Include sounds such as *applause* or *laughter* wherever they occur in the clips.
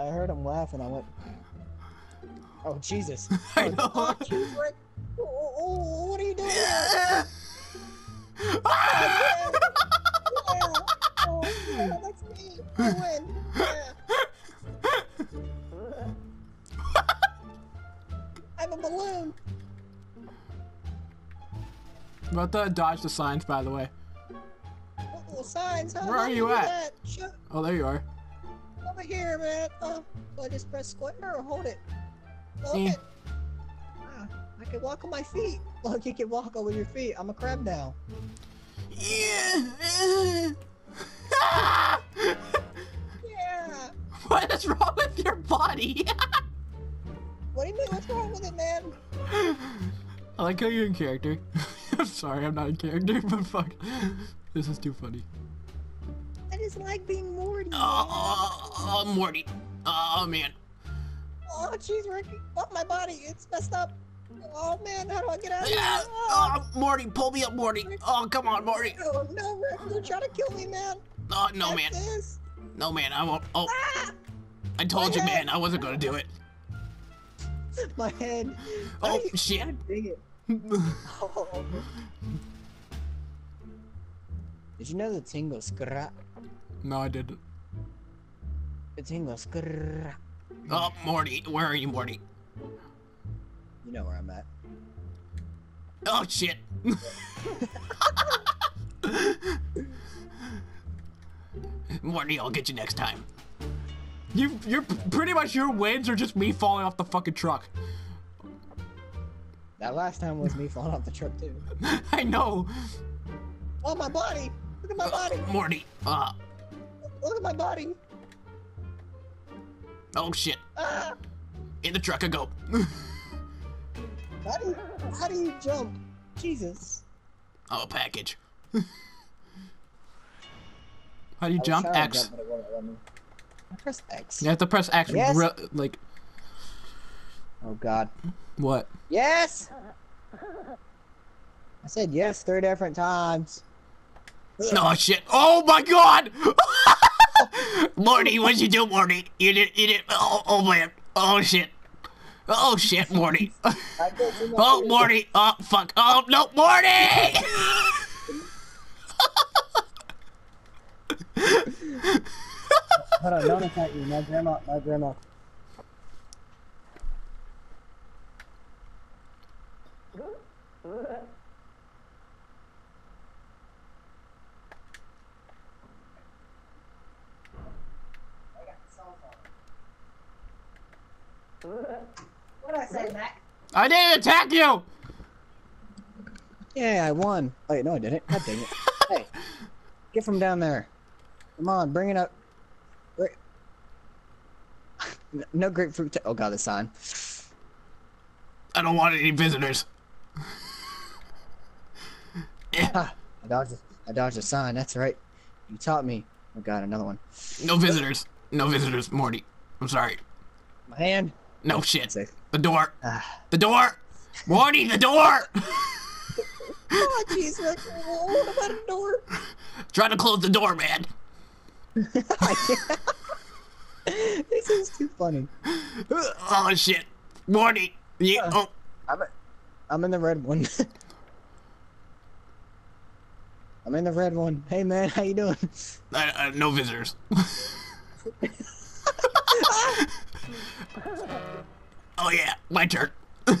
I heard him laugh and I went, "Oh Jesus!" *laughs* I know. Oh, Jesus, Rick. Oh, oh, oh, what are you doing? *laughs* Here? Ah! Yeah. Oh, yeah, that's me. I win. Yeah. I'm a balloon. About to dodge the signs, by the way. Oh, signs. Where are you at? Oh, there you are. Over here, man. Oh, do I just press square or hold it? Hold Eh. it. Ah, I can walk on my feet. Look, you can walk over your feet. I'm a crab now. Yeah. Ah! *laughs* Yeah. what is wrong with your body? *laughs* What do you mean? What's wrong with it, man? I like how you're in character. *laughs* I'm sorry, I'm not in character, but fuck. This is too funny. I just like being Morty. Oh, oh, oh, Morty. Oh, man. Oh, jeez, Ricky. Oh, my body. It's messed up. Oh, man. How do I get out of here? Yeah. Oh, Oh, Morty, pull me up, Morty. Oh, come on, Morty. no, no, Rick. They're trying to kill me, man. Oh, no, man. This. No, man, I won't. Oh, Ah! I told you, head. man, I wasn't gonna do it. *laughs* My head. Oh, shit. God dang it. *laughs* Oh. Did you know the tingle scrap? no, I didn't. The tingle scrap. Oh, Morty, where are you, Morty? You know where I'm at. Oh, shit. *laughs* Morty, I'll get you next time. You, you're pretty much your wins are just me falling off the fucking truck. That last time was me falling off the truck too. *laughs* I know. Oh, my body! Look at my body! Morty. Uh, Look at my body! oh shit. Ah! In the truck I go. How do you, how do you jump? Jesus. Oh, package. *laughs* How do you I jump? X. jump, but it wouldn't let me. I press X. You have to press X. Yes. like Oh God. what? Yes. I said yes three different times. Oh shit! Oh my god! *laughs* Morty, what'd you do, Morty? You did, you did. Oh, oh man! Oh shit! Oh shit, Morty! *laughs* Oh, Morty! Oh fuck! Oh no, Morty! Hold on. My grandma, my grandma. What did I say, Mac? I didn't attack you! Yeah, I won. Wait, no, I didn't. God dang it. *laughs* hey, get from down there. Come on, bring it up. No grapefruit. oh god, the sign. I don't want any visitors. *laughs* Ah, I dodged. I dodged a sign. That's right. You taught me. Oh god, another one. No visitors. No visitors, Morty. I'm sorry. My hand. No shit. The door. Ah. The door. Morty, the door. Oh jeez, Rick. What about a door? Try to close the door, man. *laughs* this is too funny. Oh shit. Morty. You, Uh. oh, I'm. I'm in the red one. *laughs* I'm in the red one. Hey man, how you doing? uh, uh, no visitors. *laughs* oh yeah, my turn. *laughs* it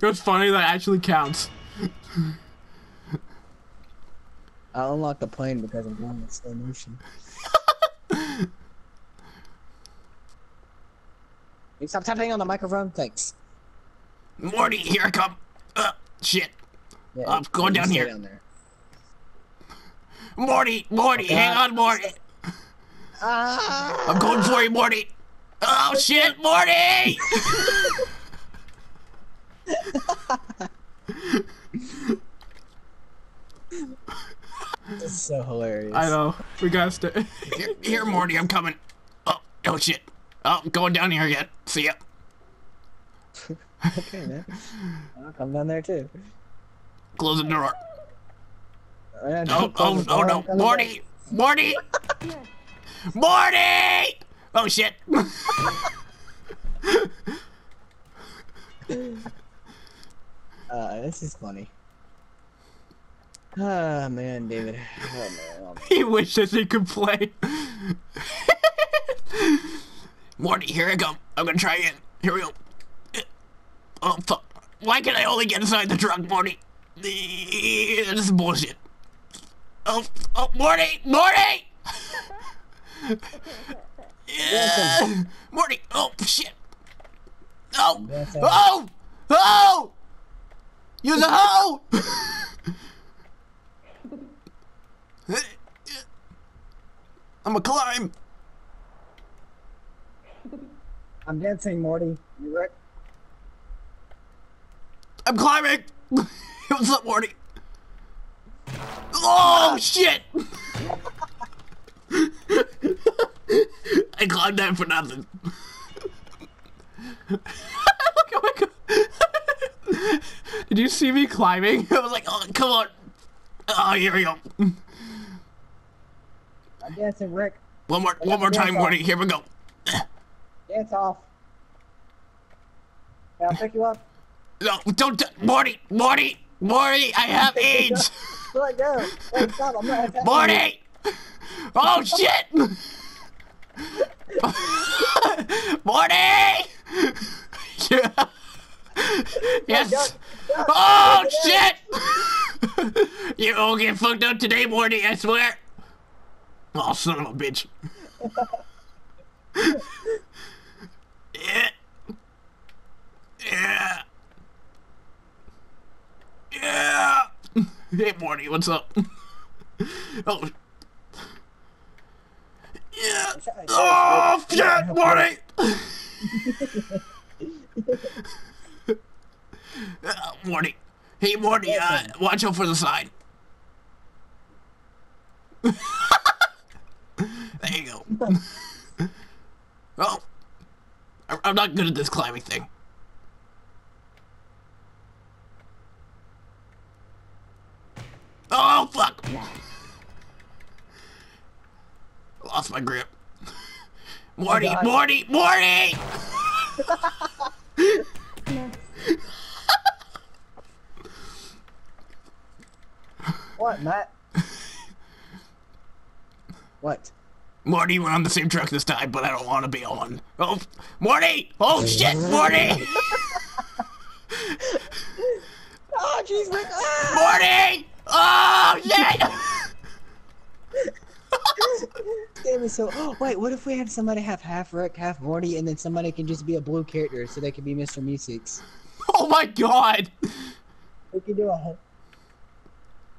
was funny that actually counts. I unlocked the plane because I'm going in slow motion. *laughs* you stop tapping on the microphone? Thanks. Morty, here I come. Uh, shit. Yeah, I'm going you down stay here. Down there. Morty, Morty, Okay. hang on, Morty. Ah! I'm going for you, Morty. Oh shit, Morty! This is so hilarious. I know. We gotta stay. Here, here, Morty, I'm coming. Oh, oh shit. Oh, I'm going down here again. See ya. *laughs* Okay, man. I'll come down there too. Close the door. Yeah, Oh, oh, oh no, Morty! Morty! *laughs* *laughs* Morty! Oh shit! *laughs* Uh, this is funny. Ah, man, David. Oh, man. Oh, man. he wishes he could play. Morty, here I come. I'm gonna try again. Here we go. Oh fuck! Why can I only get inside the truck, Morty? This is bullshit. Oh, oh, Morty, Morty! *laughs* yeah. Morty, oh shit! Oh, oh, oh! Use a hoe! I'm a climb. I'm dancing, Morty. You right? I'm climbing. *laughs* What's up, Morty? Oh shit! I climbed that for nothing. Look at my go- Did you see me climbing? *laughs* I was like, oh, come on. Oh, here we go. I'm dancing, Rick. One more, one more time, Morty. Here we go. Dance off. Can I pick you up? No, don't, t- Morty, Morty, Morty. I have *laughs* AIDS. Let go. Wait, stop. I'm not attacking Morty! Oh shit! *laughs* *laughs* Morty! *laughs* Yeah. Yes. Oh shit! *laughs* You all get fucked up today, Morty. I swear. Oh son of a bitch. Yeah. Yeah. Yeah. Hey, Morty, what's up? oh. Oh, shit, Morty! Uh, Morty. Hey, Morty, uh, watch out for the side. *laughs* there you go. oh. I'm not good at this climbing thing. Oh, fuck! Lost my grip. Morty, God. Morty, Morty! What, Matt? what? Morty, we're on the same truck this time, but I don't want to be on. Oh, Morty! Oh shit, Morty! *laughs* Oh, jeez, Rick. Ah! Morty! Oh shit! Damn it, so. Oh, wait, what if we have somebody have half Rick, half Morty, and then somebody can just be a blue character so they can be Mr. Meeseeks? *laughs* Oh my god! We can do a whole.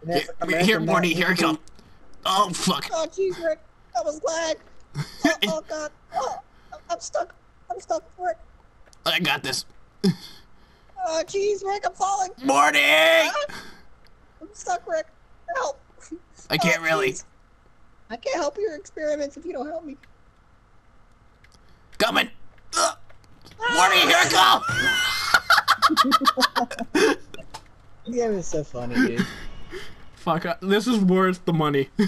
Here, here Morty, here I come. Oh fuck. Oh, jeez, Rick. That was lag. *laughs* Oh, oh God. Oh, I'm- stuck. I'm stuck, Rick. I got this. Oh, jeez, Rick, I'm falling. Morty! Ah! I'm stuck, Rick. Help. I can't Oh, really. jeez. I can't help your experiments if you don't help me. Coming! Ugh. Morty, here I come! *laughs* Yeah, it was so funny, dude. Fuck, uh, this is worth the money. *laughs*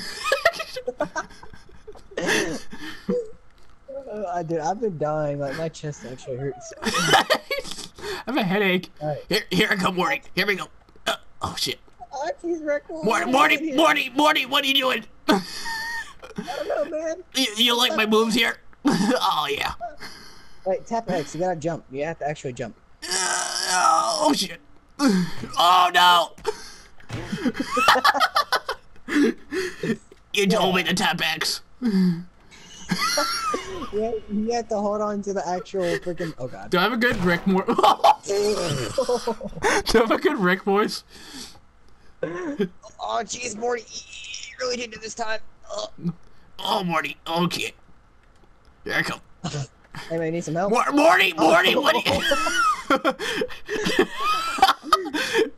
Uh, I did. I've been dying. Like my chest actually hurts. *laughs* I have a headache. Alright. Here, here I come, Morty. Here we go. Uh, oh shit. Oh, jeez, Morty, Morty. Morty, Morty, what are you doing? I don't know, man. You, you like my moves here? *laughs* oh yeah. Wait, tap X. You gotta jump. You have to actually jump. Uh, oh shit. *laughs* Oh no. *laughs* you told me to tap X. Yeah, you have to hold on to the actual freaking. Oh god. Do I have a good Rick Mor- Do I have a good Rick voice? Oh, jeez, Morty. You really did it this time. Oh. Oh Morty, okay. Here I come. Man, need some help? Mor- Morty, Morty, *laughs* what? do you-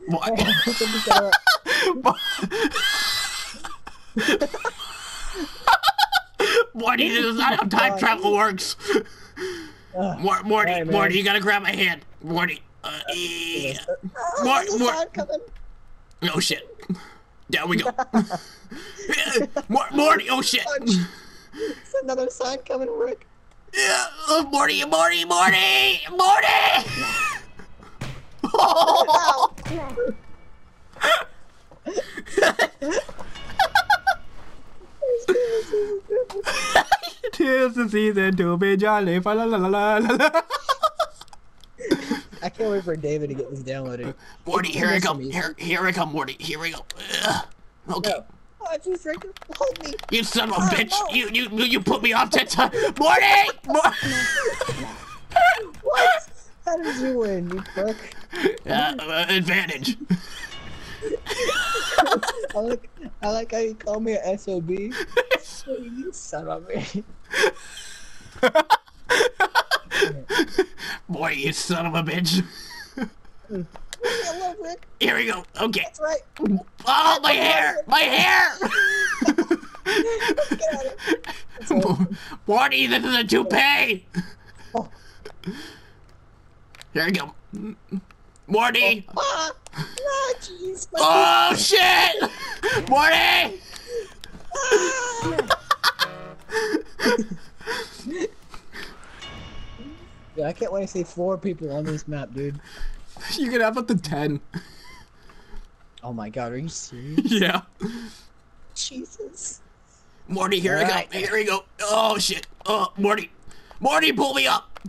what? Somebody set her up. Morty, this is not how time travel works. Mor- Morty, man. Morty, you gotta grab my hand. Morty. Uh, yeah. Oh, a more- sign coming. Oh shit. Down we go. Mor- Morty, oh shit. There's another sign coming, Rick. Yeah, oh, Morty, Morty, Morty, Morty! Oh! Tis the season to be jolly. Fa la la la la la. I can't wait for David to get this downloaded. Morty, here I come. Here, here I come, Morty. Here we go. Ugh. Okay. No. Oh, hold me. You son of a Oh, bitch! no. You you you put me off that time, Morty! Mor- *laughs* What? How did you win, you fuck? *laughs* uh, uh, advantage. *laughs* I like, I like how you call me a SOB. you son of a bitch. Boy, you son of a bitch. I love Rick. Here we go. Okay. That's right. Oh, my hair! My hair! Get out of here. That's. Morty, this is a toupee! Oh. Here we go. Morty! Ah, ah, jeez. my Oh, shit! Morty! *laughs* Yeah, I can't wait to see four people on this map, dude. *laughs* You can have up to ten. Oh my god, are you serious? *laughs* Yeah. Jesus. Morty, here we Alright. go. Here we go. Oh, shit. Oh, Morty. Morty, pull me up.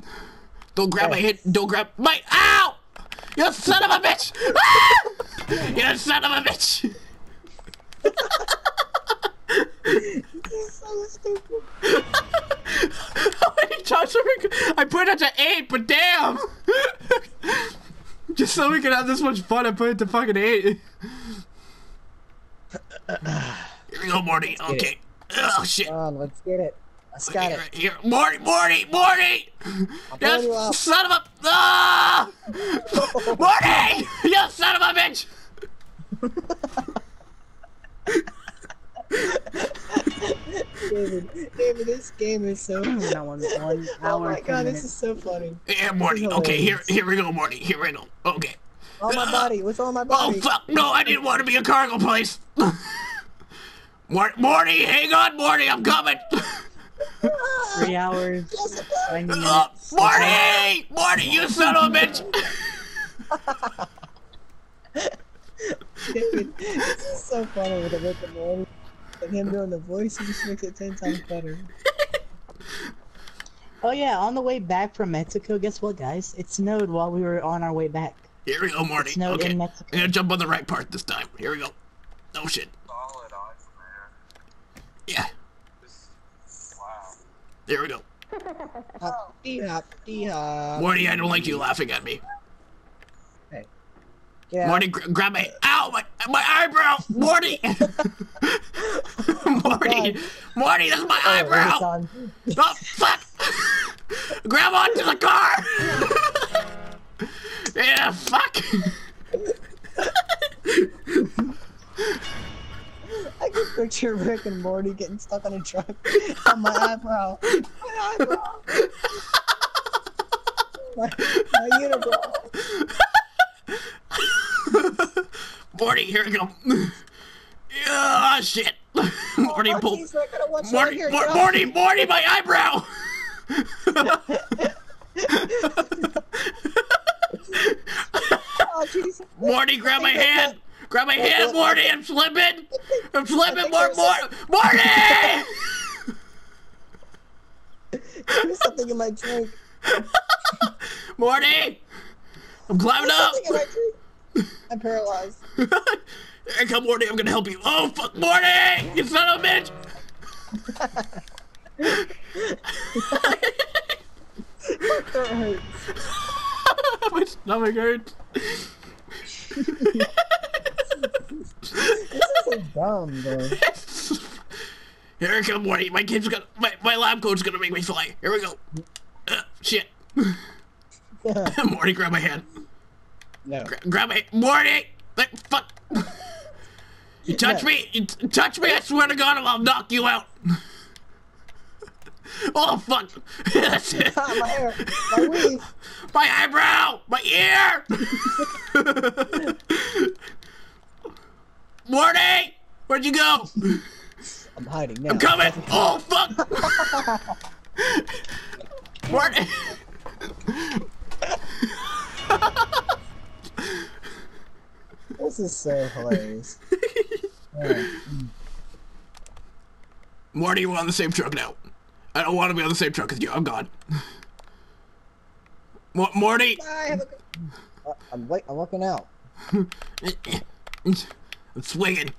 Don't grab my head. Don't grab my. Ow! You son of a bitch! Ah! You son of a bitch! *laughs* So stupid. How many times are we? I put it to eight, but damn. Just so we can have this much fun, I put it to fucking eight. Here we go, Morty. get Okay. Oh, shit. On, let's get it. Let's got Here, it. here. Morty, Morty, Morty! You son of a. Ah! *laughs* Morty! You son of a bitch! *laughs* David, David, this game is so. That one, one *laughs* Oh hour. my and god, this is so funny. Yeah, Morty. Okay, here, here we go, Morty. Here we go. Okay. On my body, *sighs* what's on my body? Oh fuck! No, I didn't want to be a cargo place. *laughs* Mor- Morty, hang on, Morty, I'm coming. Three hours, *laughs* Jessica! 90 minutes. Uh, Morty, Morty, you son of a bitch. David, this is so funny with the Rick and Morty. And him doing the voice, he just makes it ten times better. *laughs* Oh yeah, on the way back from Mexico, guess what, guys? It snowed while we were on our way back. Here we go, Morty. snowed Okay, in I'm gonna jump on the right part this time. Here we go. Oh shit. solid odds, man. Yeah. This, wow. There we go. Hop, dee hop, dee hop. Morty, I don't like you laughing at me. Yeah. Morty, gr- grab my. Ow, my, my eyebrow! Morty! Morty! Morty, that's my Oh, eyebrow! Oh, fuck! *laughs* Grab onto the car! yeah, fuck! I can picture Rick and Morty getting stuck on a truck on my eyebrow. My eyebrow. *laughs* My, my unibrow. Morty, here we go. Ah, shit. Morty, oh, pull. jeez, Rick, I don't want you Morty, here. Mor- Get Morty, Morty, my eyebrow! Oh. Morty, grab my hand! Grab my hand, Morty! I'm slipping! I'm slipping! More, more! Morty! *laughs* There's something in my drink. Morty! I'm climbing up! something in my drink. I'm paralyzed. *laughs* Here come Morty, I'm gonna help you. Oh, fuck, Morty! You son of a bitch! *laughs* That hurts. *laughs* My stomach hurts. This is so dumb, bro. Here I come, Morty. My kid's gonna, my, my lab coat's gonna make me fly. Here we go. Uh, shit. *laughs* Morty, grab my hand. No. Gra- grab my, Morty! Like, fuck. You touch No. me, you t- touch me, I swear to God, I'll knock you out. *laughs* Oh, fuck. *laughs* That's it. Ah, my hair. My weave. My eyebrow! My ear! Morty! Where'd you go? I'm hiding now. I'm coming! Oh, fuck! Morty! This is so hilarious. Alright. Morty, we're on the same truck now. I don't want to be on the same truck as you. I'm gone. Mo- Morty! Bye, a I'm wait, I'm working out. I'm swinging.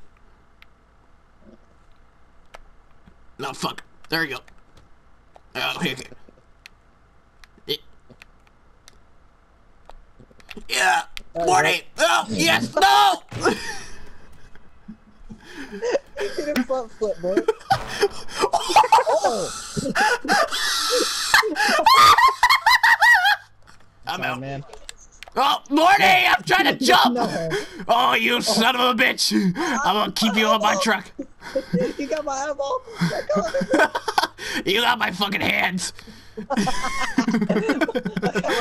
No, fuck. There you go. Oh, okay, okay. Yeah! Morty! Oh, yes! No! Get a front flip, bro. oh, I'm out. man. Oh, Morty! I'm trying to *laughs* jump! No, Oh, you son of a bitch! I'm gonna keep you on my *laughs* truck. you got my eyeball. Let go of it. *laughs* You got my fucking hands.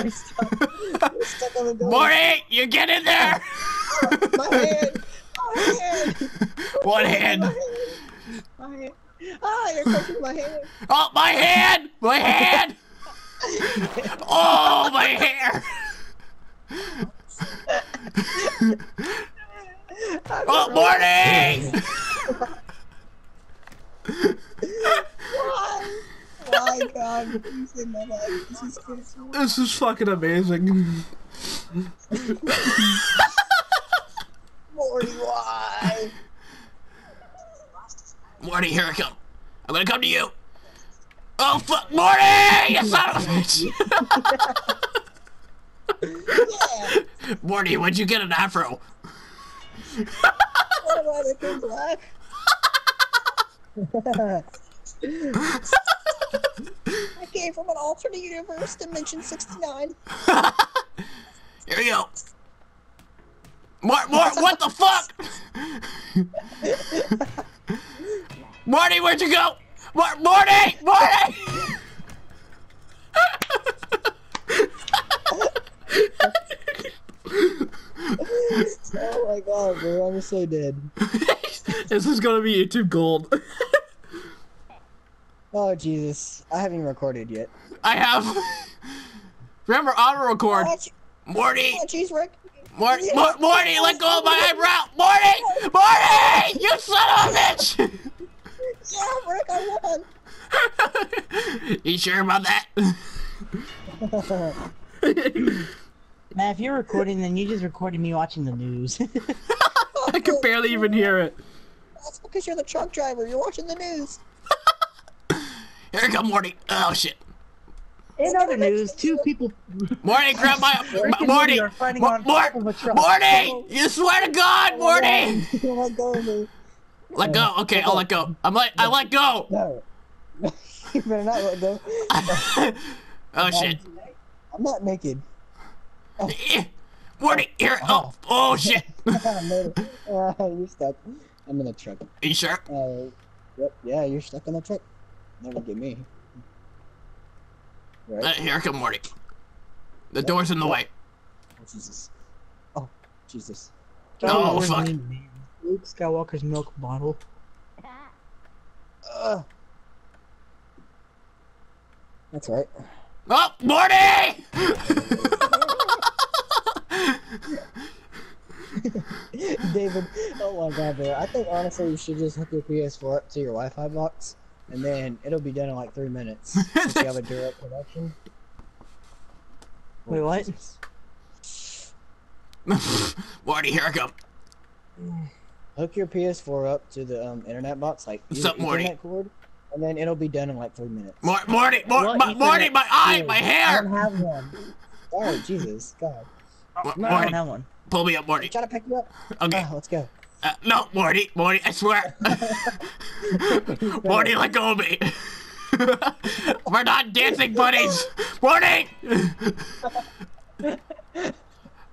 We're stuck. We're stuck on the door. Morty, you get in there! My hand. My hand. One My hand. hand. My hand. Ah, you're touching my hand. Oh, my hand! My hand! Oh, my hair! Oh, Morty! Why? Why, God? My. This is good. This is fucking amazing. Morty, why? Morty, here I come. I'm gonna come to you. Oh, fuck, Morty! You son of a bitch! Yeah. Morty, when'd you get an afro? What about the kid black? Came from an alternate universe, dimension 69. *laughs* Here you go. Mort, Mort, what the fuck? *laughs* Marty, where'd you go? Mort, Marty! Marty! *laughs* Oh my god, bro, I'm so dead. This is gonna be YouTube gold. Oh Jesus, I haven't even recorded yet. I have. *laughs* Remember, auto record. Oh, Morty, oh jeez, Rick. Mort, Mort, Morty, let go of my eyebrow. Morty, Morty, you son of a bitch! Yeah, Rick, I won. *laughs* you sure about that? *laughs* Matt, if you're recording, then you just recorded me watching the news. I can barely even hear it. That's because you're the truck driver. You're watching the news. Here come, Morty. Oh shit. In other news, two people. Morty, grab my, *laughs* Morty, Morty are fighting Mo- on Mort, top of a truck. Morty, you swear to God, Morty. Don't *laughs* let go of me. Let go. Okay, I'll let go. I'm like, I let go. *laughs* No. you better not let go. Oh shit. I'm not naked. Morty, here. Oh, oh shit. I made it. Uh, you're stuck. I'm in the truck. Are you sure? Uh, yep, yeah, you're stuck in the truck. Never get me. Uh, Right? here come Morty. The door's in the way. Oh, Jesus. Oh, Jesus. Oh, Where's fuck. name? Luke Skywalker's milk bottle. Uh, that's right. Oh, Morty! *laughs* David, oh my god, bro. I think honestly you should just hook your PS4 up to your Wi-Fi box, and then it'll be done in like three minutes. *laughs* Since you have a direct connection. Wait, what? Jesus. Morty, here I come. Hook your PS4 up to the um, internet box, like What's use up, the Morty? Ethernet cord, and then it'll be done in like three minutes. Mor- Morty, Mor- my- Morty, my eye, cord? my I don't have one. Sorry, Jesus, God. Mo- No, I Morty, don't have one. pull me up, Morty. I'm trying to pick you up. Okay. Ah, let's go. Uh, no, Morty, Morty, I swear. *laughs* Morty, let go of me. *laughs* We're not dancing buddies. Morty! *laughs*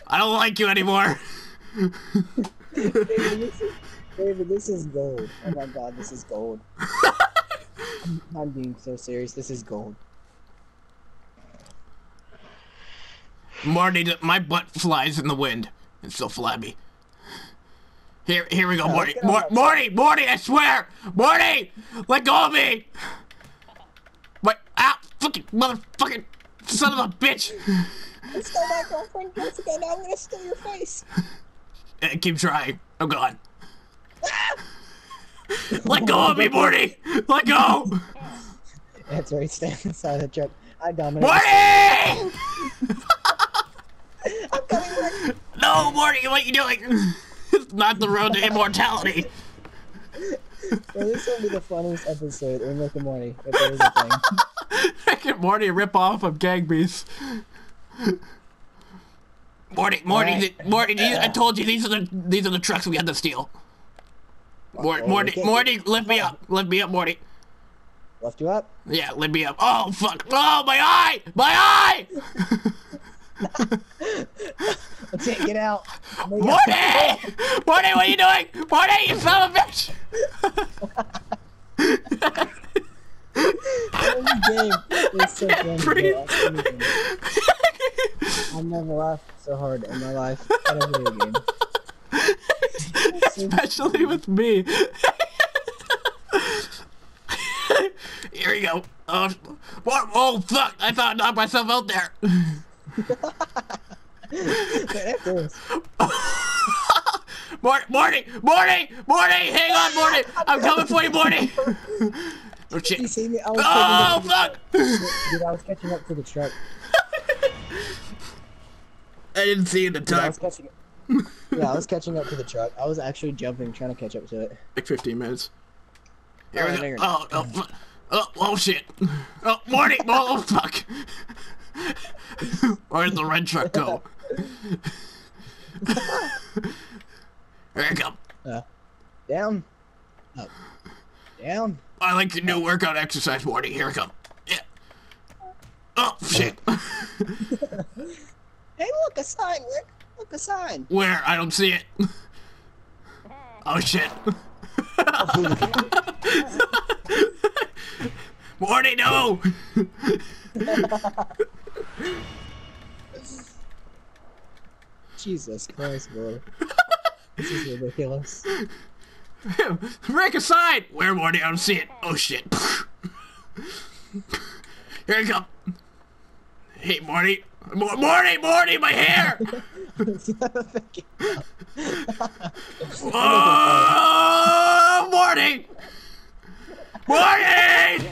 I don't like you anymore. David, this is, David, this is gold. Oh my God, this is gold. I'm, I'm being so serious. This is gold. Morty, my butt flies in the wind. It's so flabby. Here, here we go, Morty. get Mor- Morty, Morty, I swear, Morty, let go of me. Wait, ah, fucking motherfucking son of a bitch! I stole my girlfriend Jessica, now I'm gonna steal your face. Eh, keep trying. I'm gone. *laughs* Let go of me, Morty! Let go! That's right, stay on *laughs* the side of the truck. I dominate. Morty! *laughs* I'm coming right. No, Morty, what are you doing? It's *laughs* not the road to immortality. This will be the funniest episode in Rick and Morty, if there is a thing. *laughs* Rick and Morty rip off of Gang Beasts. Morty, Morty, Alright. th- Morty, these, I told you these are the these are the trucks we had to steal. Mor- Uh-oh, Morty, Morty, lift me up, lift me up, Morty. Left you up? Yeah, lift me up. Oh fuck! Oh my eye, my eye! *laughs* I can't get out. Morty! Morty, what are you doing? Morty, you son of a bitch! Game is *laughs* so funny. breathe. bro. I can't even- I've never laughed so hard in my life at a video game. Especially with me. Here we go. Oh, what? Oh fuck! I thought I knocked myself out there. *laughs* That is. Morty, Morty, Morty, Morty! Hang on, Morty! I'm coming for you, Morty! Oh You shit! see me? I was, Oh fuck! up, dude, I was catching up to the truck. I didn't see you in the Dude, I time. catching Yeah, I was catching up to the truck. I was actually jumping, trying to catch up to it. Like 15 minutes. Oh, Here Oh, we go. you're Oh, oh, oh, oh shit! Oh, Morty! Oh, fuck! *laughs* Where did the red truck go? *laughs* Here I come. Uh, down. Up. Down. I like your new workout exercise, Morty. Here I come. Yeah. Oh shit! *laughs* Hey, look, a sign, Rick. Look, a sign. Where? I don't see it. Oh shit! Morty, no! *gasps* Jesus Christ, bro. *laughs* This is ridiculous. Rick aside! Where, Morty? I don't see it. Oh shit. *laughs* Here I come. Hey, Morty. Mo- Morty, Morty, my hair! *laughs* Oh, Morty! Morty!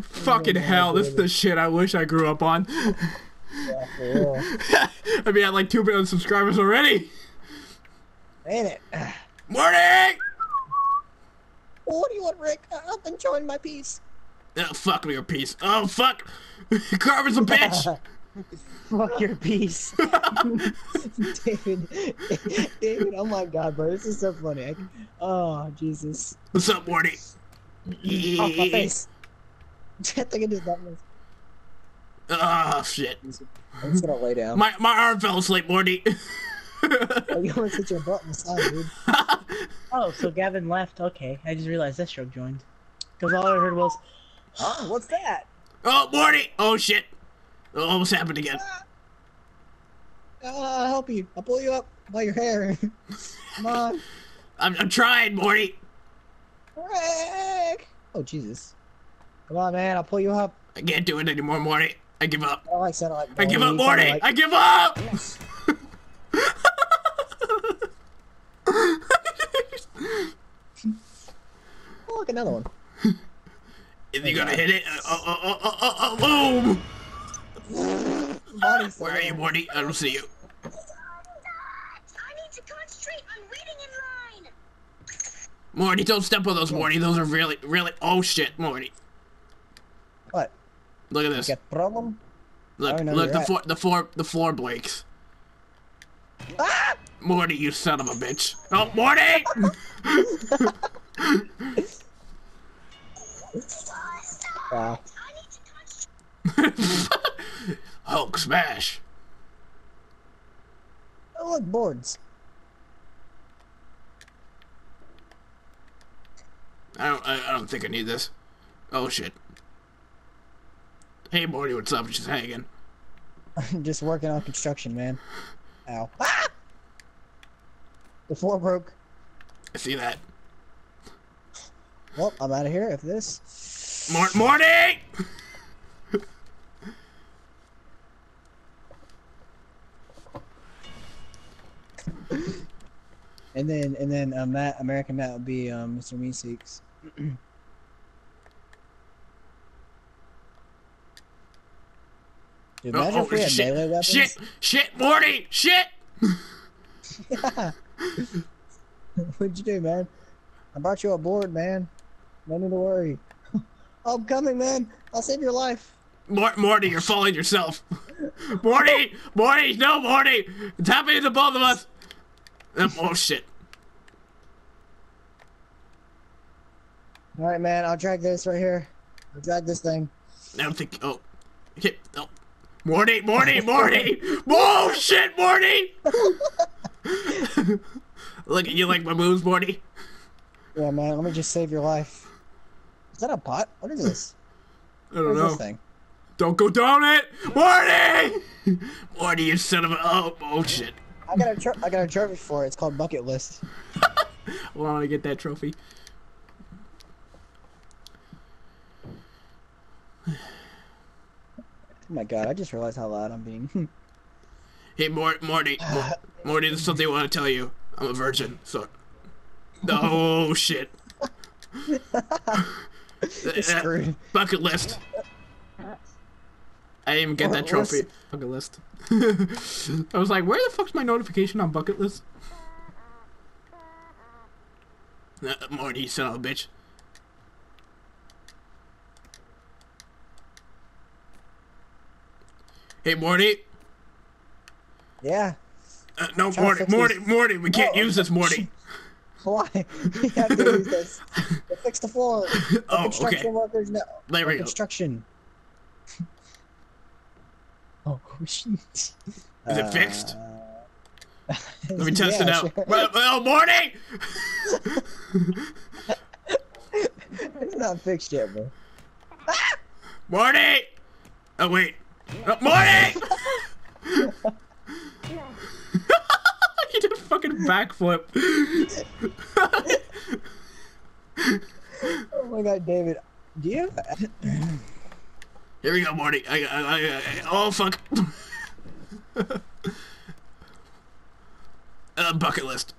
Fucking oh hell, this is the shit I wish I grew up on. Yeah, for real. *laughs* I mean, I had like 2 million subscribers already. Ain't it? Morty! What do you want, Rick? I'm enjoying my piece. Oh, fuck me, your piece. Oh, fuck! *laughs* Carver's a bitch! *laughs* Fuck your piece. David, David, oh my god, bro, this is so funny. I, oh, Jesus. What's up, Morty? Oh, my face. *laughs* I think I did that one. Oh, shit. I'm just gonna lay down. My, my arm fell asleep, Morty. *laughs* Oh, you want to sit your butt in the side, dude. *laughs* Oh, so Gavin left. Okay, I just realized this truck joined. Because all I heard was, Huh? What's that? oh, Morty! Oh, shit. It almost happened again. Uh, I'll help you. I'll pull you up by your hair. *laughs* Come on. I'm, I'm trying, Morty. Rick! Oh, Jesus. Come on, man. I'll pull you up. I can't do it anymore, Morty. I give up. Oh, I don't like like I give up, Morty! kinda I give up! like- Oh, look, another one. Is he gonna hit it? Uh, oh, oh, oh, oh, oh, oh, boom! Body's Where are you, Morty? I don't see you. I need to concentrate on waiting in line. Morty, don't step on those, Morty. Those are really, really. Oh shit, Morty. What? Look at this. Got problem? Look, look, the at. floor, the floor, the floor breaks. Ah! Morty, you son of a bitch. Oh, Morty! Wow. *laughs* *laughs* *laughs* I need to concentrate. Hulk smash. Oh, look, boards. I don't, I, I don't think I need this. Oh shit. Hey, Morty, what's up? Just hanging. *laughs* *laughs* Just working on construction, man. Ow. Ah! The floor broke. I see that. Well, I'm out of here. If this. Mor- Morty! And then and then uh, Matt American Matt would be um, Mr. Meeseeks. Dude, Oh, imagine if we oh, had shit, melee weapons. shit, shit, Morty, shit! *laughs* What'd you do, man? I brought you a board, man. No need to worry. *laughs* I'm coming, man. I'll save your life. Mor- Morty, you're falling yourself. *laughs* Morty, Morty, no, Morty! It's happening to both of us. Oh shit. All right, man. I'll drag this right here. I'll drag this thing. I don't think. Oh, okay. Oh, Morty, Morty, Morty! Whoa, shit, Morty! *laughs* Look, at you like my moves, Morty? Yeah, man. Let me just save your life. Is that a pot? What is this? I don't What is know. this thing? Don't go down it, Morty! Morty, you son of a. Oh, oh shit. I got a tro- I got a trophy for it. It's called bucket list. *laughs* On, I get that trophy. *sighs* Oh my god! I just realized how loud I'm being. *laughs* Hey, Mor- Morty, Mor- *sighs* Morty, there's something I want to tell you. I'm a virgin, so. Oh *laughs* shit. Screwed. Bucket list. I didn't even get that What- what's- trophy. Bucket list. *laughs* I was like, where the fuck's my notification on bucket list? Morty, son of a bitch. Hey, Morty. Yeah. Uh, no, Trying to Morty, fix Morty, these- Morty. We can't Oh. use this, Morty. *laughs* Why? *laughs* we have to use this. Fix the floor. The Oh, construction okay. workers no. There we go. Construction. *laughs* oh shit. Is it fixed? Uh, *laughs* Let me test it out. sure. Well, well, Morty! *laughs* it's not fixed yet, bro. Morning. Oh, wait. Uh, Morty! he did a fucking backflip. Oh my god, David. Do you have *clears throat* Here we go, Morty. I, I, I, I, oh, fuck. *laughs* uh, bucket list.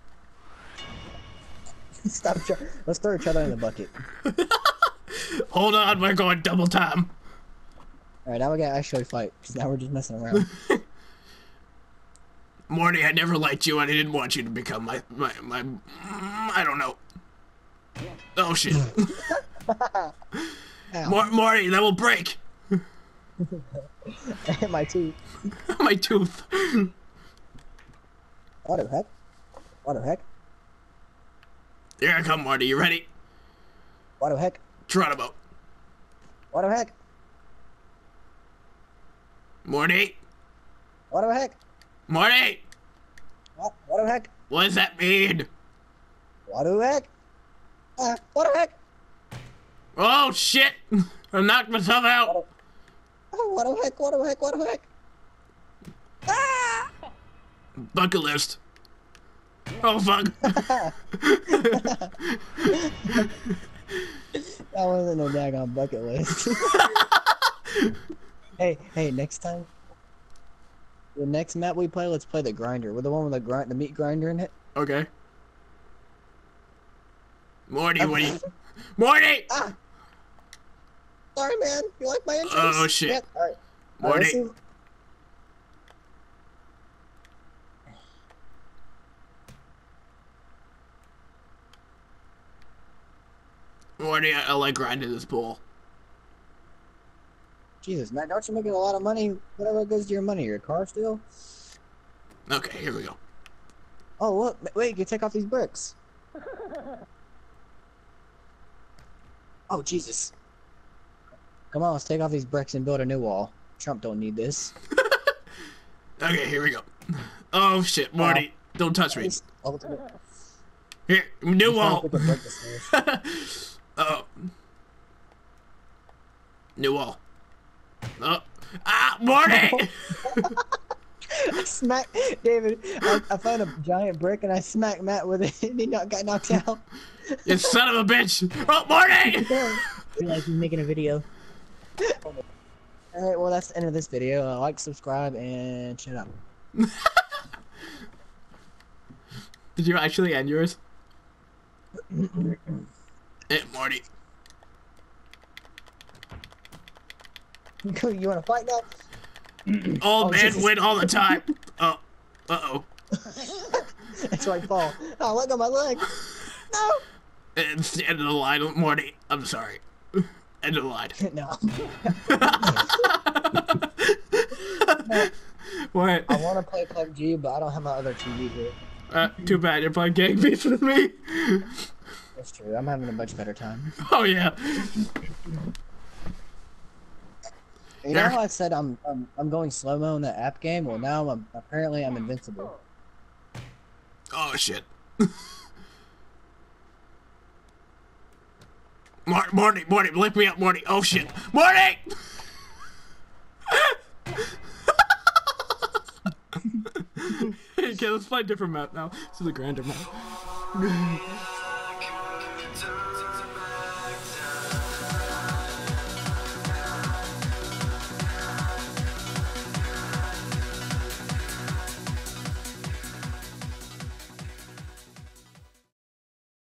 Stop. Let's throw each other in the bucket. *laughs* Hold on, we're going double time. Alright, now we gotta actually fight. Because now we're just messing around. *laughs* Morty, I never liked you and I didn't want you to become my, my, my, mm, I don't know. Oh, shit. Mor- Morty, that will break. *laughs* my tooth. *laughs* my tooth. *laughs* What the heck? What the heck? Here I come, Marty. You ready? What the heck? Geronimo. What the heck? Morty? What the heck? Morty? What, what the heck? What does that mean? What the heck? Uh, what the heck? Oh, shit! I knocked myself out. Oh, what the heck? What the heck? What the heck? Ah! Bucket list. Oh, fuck. *laughs* That wasn't no daggone bucket list. *laughs* hey, hey, next time. The next map we play, let's play the grinder. With the one with the grind, the meat grinder in it. okay. Morty, what do you... *laughs* Morty! Ah! Sorry, man. You like my entrance? Oh, shit. Yep. All right. All right, let's Morty. see- I, I like grinding this pool. Jesus, man, don't you making a lot of money? Whatever goes to your money, your car still? Okay, here we go. Oh, look, ma- wait, you can take off these bricks. *laughs* Oh, Jesus. Come on, let's take off these bricks and build a new wall. Trump don't need this. *laughs* Okay, here we go. Oh, shit, Morty. Don't touch me. Here, new wall. We can break. *laughs* Oh. New wall. Oh. Ah, Morty! *laughs* smack David. I, I found a giant brick and I smacked Matt with it, and he not, got knocked out. You son of a bitch! Oh, Morty! Realize he's making a video. All right, well that's the end of this video. Uh, like, subscribe, and shut up. *laughs* Did you actually end yours? *clears throat* Hey, Morty. *laughs* you want to fight now? *clears throat* All Oh, man Jesus. win all the time. *laughs* Oh, uh oh. That's why I fall. Oh, look at my leg. No. It's the end of the line, Morty. I'm sorry. End of the line. No. *laughs* What? I want to play PUBG, but I don't have my other TV here. Uh, too bad you're playing Gang Beasts with me. That's true. I'm having a much better time. *laughs* Oh yeah. You know how I said I'm I'm, I'm going slow mo in the app game? Well, now I'm apparently I'm invincible. Oh shit. *laughs* Mort, Morty, Morty, lift me up, Morty. Oh shit, Morty! *laughs* okay, let's play a different map now. This is a grander map.